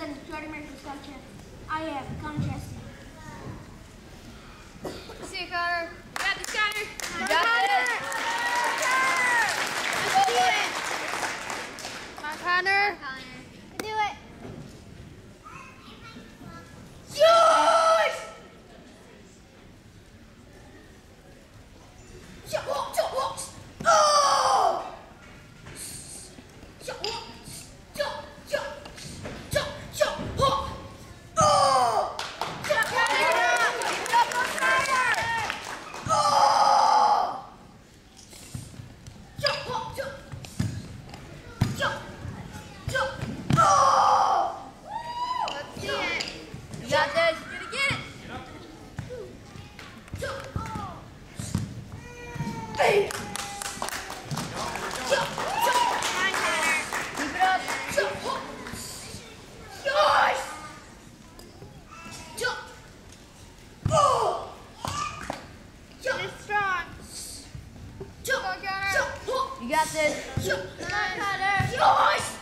American I am Conchester. jump. You got this. Sure. Come on, Cutter. Yours.